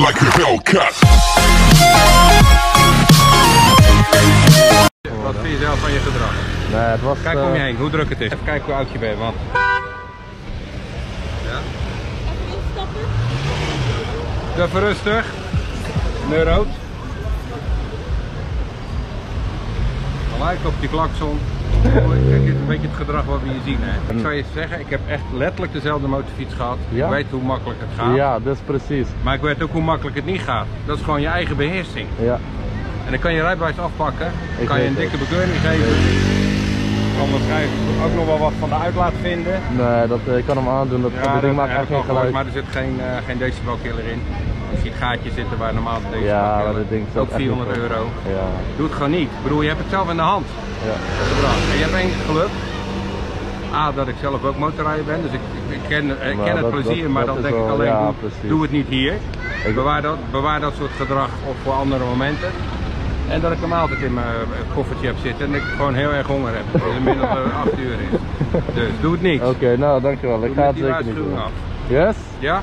like a Hellcat. Wat vind je zelf van je gedrag? Nee, het was... Kijk eh, om je heen, hoe druk het is. Even kijken hoe oud je bent, want... Ja? Even instappen. Even rustig. Neurot. Gelijk op je klakson. Kijk, dit is een beetje het gedrag wat we hier zien. Hè. Ik zou je zeggen, ik heb echt letterlijk dezelfde motorfiets gehad. Ja? Ik weet hoe makkelijk het gaat. Ja, dus precies. Maar ik weet ook hoe makkelijk het niet gaat. Dat is gewoon je eigen beheersing. Ja. En dan kan je rijbewijs afpakken. Dan Ik kan je een dikke bekeuring geven. Je kan waarschijnlijk ook nog wel wat van de uitlaat vinden. Nee, dat, eh, ik kan hem aandoen. Dat, dat ding maakt echt ik geen gehoord, geluid. Maar er zit geen, eh geen decibelkiller in. Je ziet gaatjes zitten waar normaal de Ja, maar dat ding Ook echt niet 400 goed. euro. Ja. Doe het gewoon niet. Ik bedoel, je hebt het zelf in de hand. Ja. En je hebt één geluk. A, dat ik zelf ook motorrijder ben, dus ik, ik, ken, ik ken het dat- plezier, dat- maar dat dan denk ik alleen, ja, doe, het niet hier. Ik- Bewaar dat, bewaar dat soort gedrag op voor andere momenten. En dat ik hem altijd in mijn eh, koffertje heb zitten en dat ik gewoon heel erg honger heb. Dat het inmiddels eh, 8 uur is. Dus doe het niet. Oké, nou dankjewel. Ik Doe ga het zeker niet doen. af. Yes? Ja?